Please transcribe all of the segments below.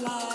love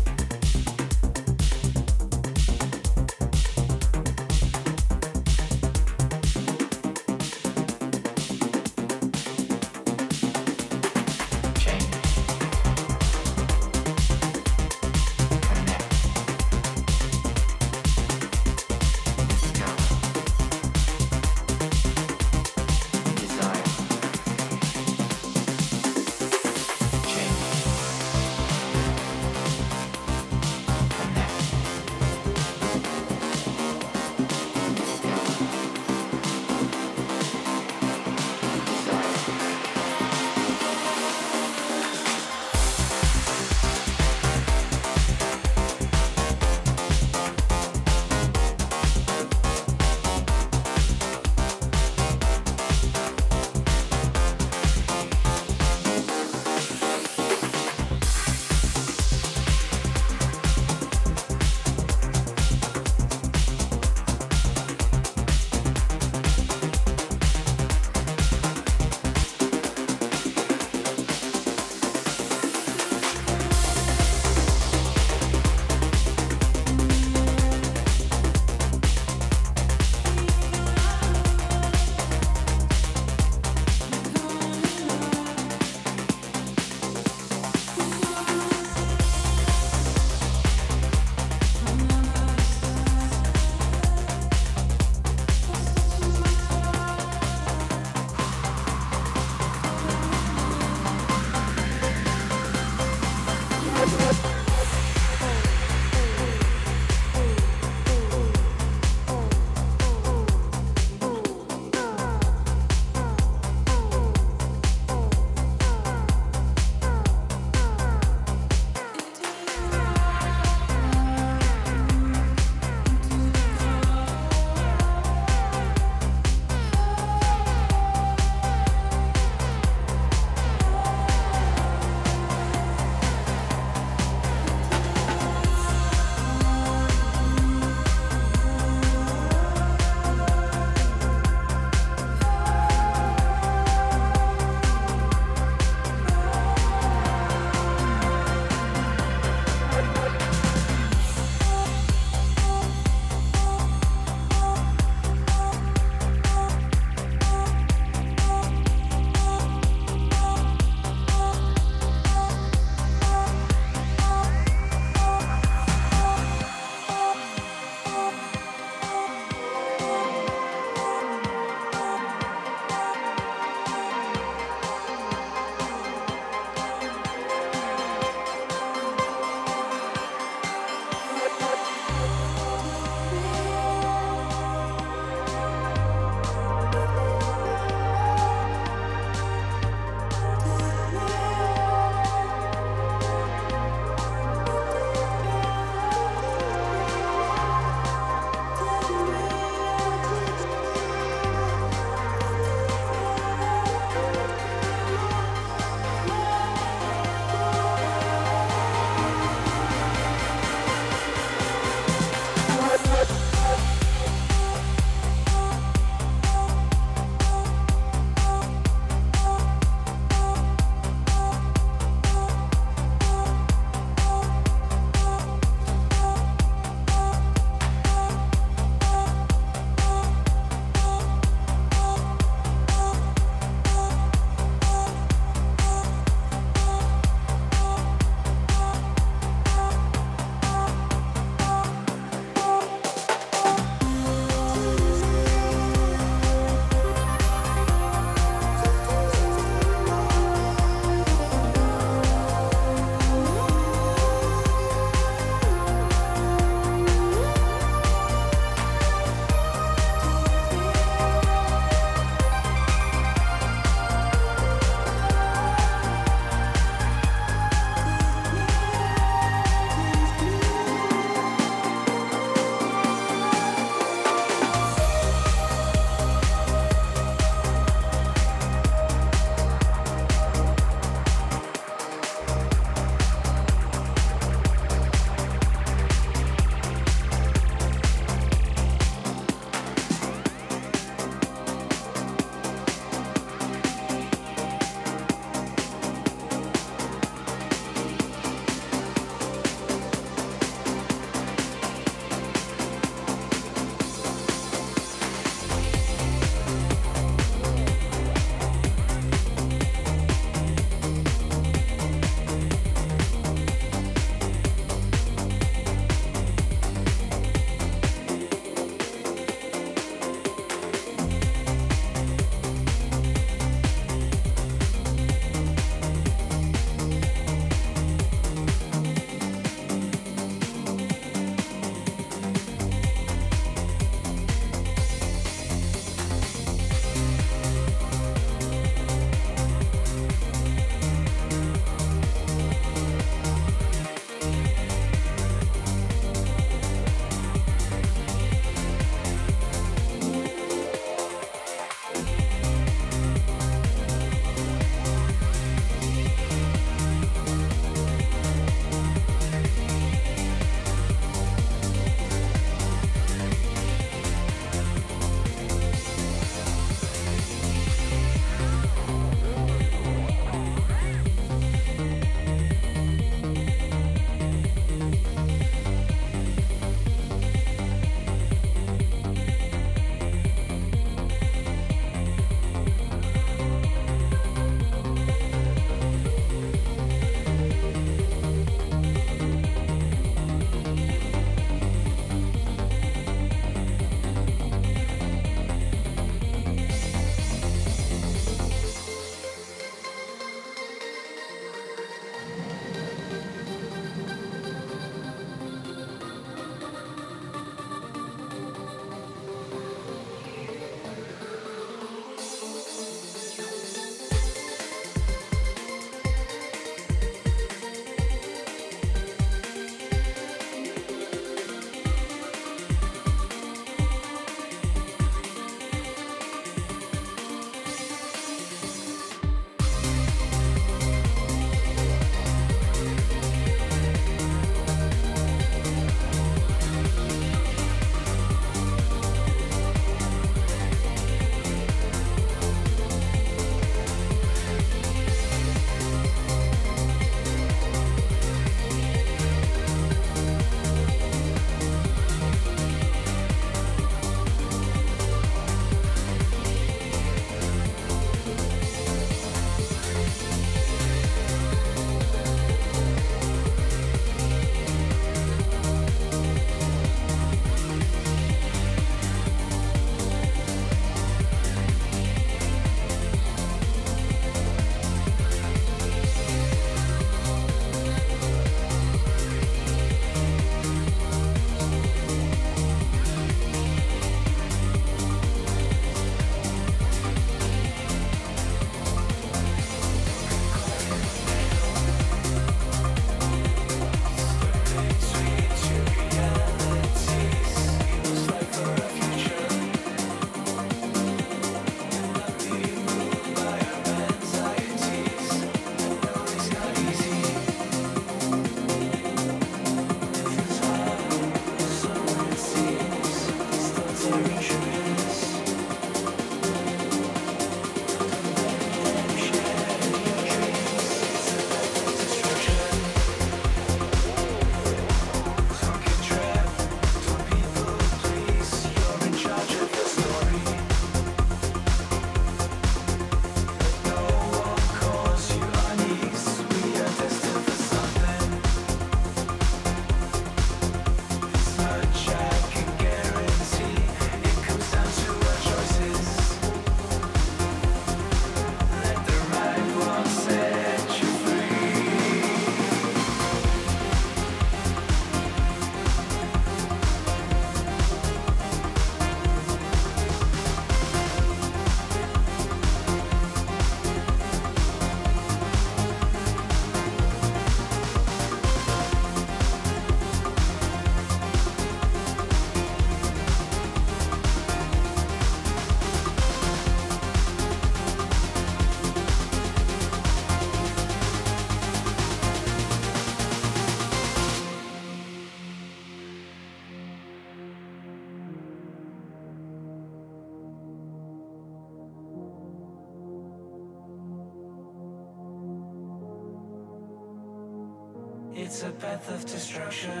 path of destruction.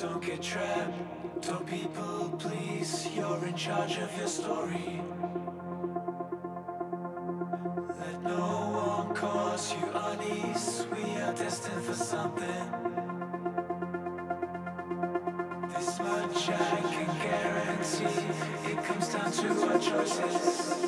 Don't get trapped, don't people please. You're in charge of your story. Let no one cause you unease. We are destined for something. This much I can guarantee. It comes down to our choices.